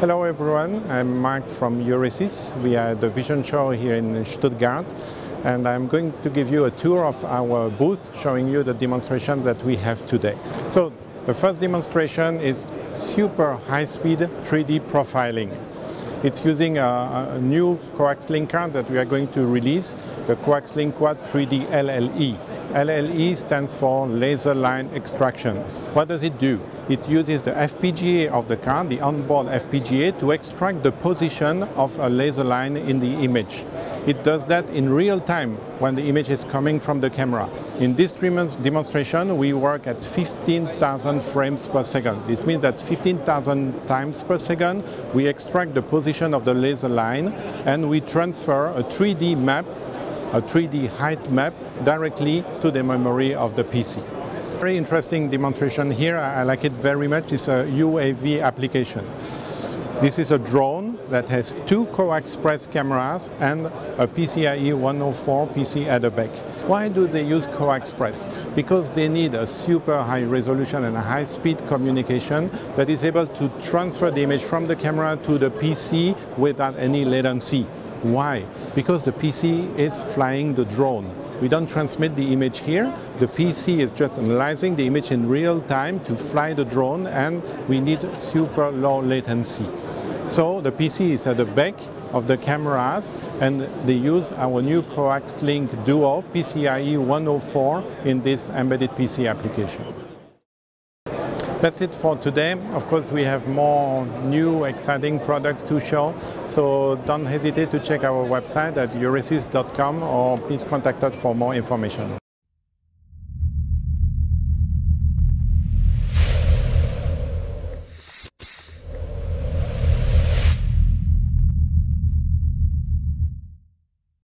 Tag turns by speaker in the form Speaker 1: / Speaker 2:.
Speaker 1: Hello everyone, I'm Marc from Euresys. We are at the Vision Show here in Stuttgart and I'm going to give you a tour of our booth showing you the demonstration that we have today. So the first demonstration is super high-speed 3D profiling. It's using a, a new Coaxlink card that we are going to release, the Coaxlink Quad 3D LLE. LLE stands for laser line extraction. What does it do? It uses the FPGA of the card, the onboard FPGA, to extract the position of a laser line in the image. It does that in real time when the image is coming from the camera. In this demonstration, we work at 15,000 frames per second. This means that 15,000 times per second, we extract the position of the laser line and we transfer a 3D map a 3D height map directly to the memory of the PC. Very interesting demonstration here, I like it very much, it's a UAV application. This is a drone that has two CoaXPress cameras and a PCIe 104 PC header back. Why do they use CoaXPress? Because they need a super high resolution and a high speed communication that is able to transfer the image from the camera to the PC without any latency. Why? Because the PC is flying the drone. We don't transmit the image here. The PC is just analyzing the image in real time to fly the drone and we need super low latency. So the PC is at the back of the cameras and they use our new Coaxlink Duo PCIe 104 in this embedded PC application. That's it for today. Of course, we have more new exciting products to show, so don't hesitate to check our website at euresys.com or please contact us for more information.